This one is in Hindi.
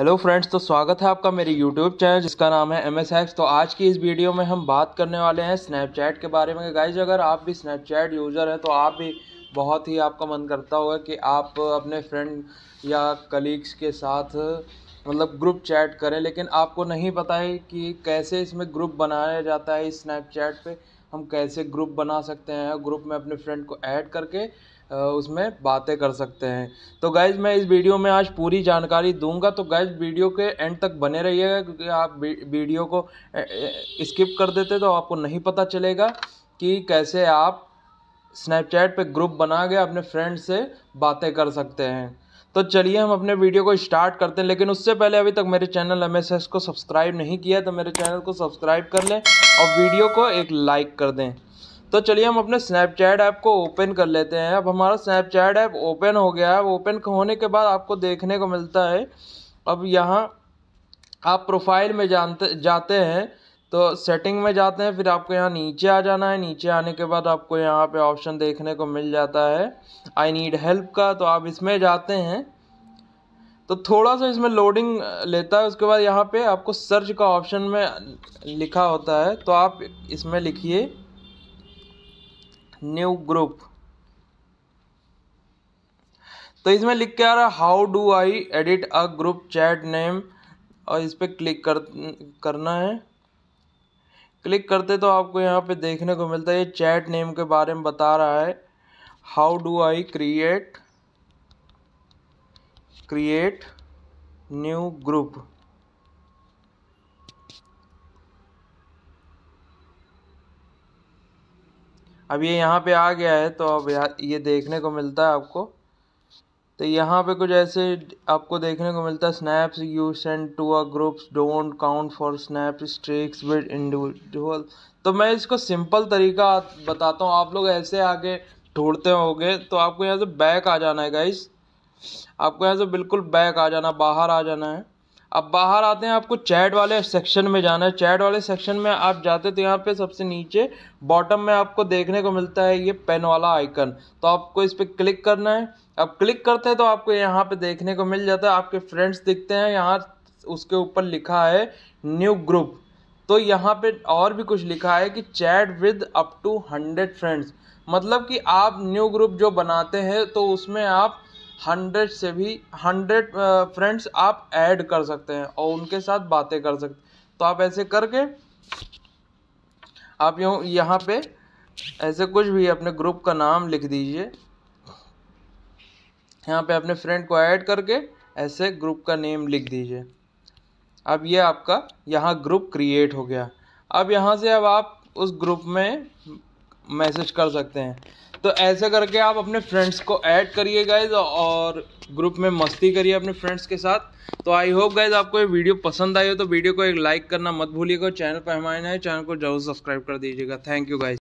हेलो फ्रेंड्स तो स्वागत है आपका मेरे यूट्यूब चैनल जिसका नाम है एम एस एक्स तो आज की इस वीडियो में हम बात करने वाले हैं स्नैपचैट के बारे में। गाइज़ अगर आप भी स्नैपचैट यूज़र हैं तो आप भी बहुत ही आपका मन करता होगा कि आप अपने फ्रेंड या कलीग्स के साथ मतलब ग्रुप चैट करें। लेकिन आपको नहीं पता है कि कैसे इसमें ग्रुप बनाया जाता है इस स्नैपचैट पर हम कैसे ग्रुप बना सकते हैं ग्रुप में अपने फ्रेंड को ऐड करके। उसमें बातें कर सकते हैं। तो गाइज़ मैं इस वीडियो में आज पूरी जानकारी दूँगा। तो गाइज़ वीडियो के एंड तक बने रहिएगा, क्योंकि आप वीडियो को स्किप कर देते तो आपको नहीं पता चलेगा कि कैसे आप स्नैपचैट पे ग्रुप बना के अपने फ्रेंड से बातें कर सकते हैं। तो चलिए हम अपने वीडियो को स्टार्ट करते हैं। लेकिन उससे पहले अभी तक मेरे चैनल एमएसएस को सब्सक्राइब नहीं किया तो मेरे चैनल को सब्सक्राइब कर लें और वीडियो को एक लाइक कर दें। तो चलिए हम अपने स्नैपचैट ऐप को ओपन कर लेते हैं। अब हमारा स्नैपचैट ऐप ओपन हो गया है। ओपन होने के बाद आपको देखने को मिलता है। अब यहाँ आप प्रोफ़ाइल में जानते, जाते हैं तो सेटिंग में जाते हैं, फिर आपको यहाँ नीचे आ जाना है। नीचे आने के बाद आपको यहाँ पे ऑप्शन देखने को मिल जाता है। आई नीड हेल्प का तो आप इसमें जाते हैं। तो थोड़ा सा इसमें लोडिंग लेता है, उसके बाद यहाँ पे आपको सर्च का ऑप्शन में लिखा होता है। तो आप इसमें लिखिए। New group. तो इसमें लिख के आ रहा है how do I edit a group chat name और इस पर क्लिक कर, करना है। क्लिक करते तो आपको यहाँ पे देखने को मिलता है, ये चैट नेम के बारे में बता रहा है। How do I create create new group अब ये यहाँ पे आ गया है तो अब ये देखने को मिलता है आपको। तो यहाँ पे कुछ ऐसे आपको देखने को मिलता है snaps you send to a groups don't count for snap streaks with individual तो मैं इसको सिंपल तरीका बताता हूँ, आप लोग ऐसे आगे ढूंढते होगे तो आपको यहाँ से बैक आ जाना है गाइस आपको यहाँ से बिल्कुल बैक आ जाना, बाहर आ जाना है। अब बाहर आते हैं, आपको चैट वाले सेक्शन में जाना है। चैट वाले सेक्शन में आप जाते तो यहाँ पे सबसे नीचे बॉटम में आपको देखने को मिलता है ये पेन वाला आइकन तो आपको इस पर क्लिक करना है। अब क्लिक करते हैं तो आपको यहाँ पे देखने को मिल जाता है। आपके फ्रेंड्स दिखते हैं। यहाँ उसके ऊपर लिखा है न्यू ग्रुप तो यहाँ पे और भी कुछ लिखा है कि chat with up to hundred friends मतलब कि आप न्यू ग्रुप जो बनाते हैं तो उसमें आप हंड्रेड से भी, हंड्रेड फ्रेंड्स आप ऐड कर सकते हैं और उनके साथ बातें कर सकते तो आप ऐसे करके, आप यूँ यहाँ पे ऐसे कुछ भी अपने ग्रुप का नाम लिख दीजिए। यहाँ पे अपने फ्रेंड को ऐड करके ऐसे ग्रुप का नेम लिख दीजिए। अब ये आपका यहाँ ग्रुप क्रिएट हो गया। अब यहाँ से अब आप उस ग्रुप में मैसेज कर सकते हैं। तो ऐसे करके आप अपने फ्रेंड्स को ऐड करिए गाइज़ और ग्रुप में मस्ती करिए अपने फ्रेंड्स के साथ। तो आई होप गाइज़ आपको ये वीडियो पसंद आई हो तो वीडियो को एक लाइक करना मत भूलिएगा चैनल पर हमारे नए चैनल को ज़रूर सब्सक्राइब कर दीजिएगा। Thank you guys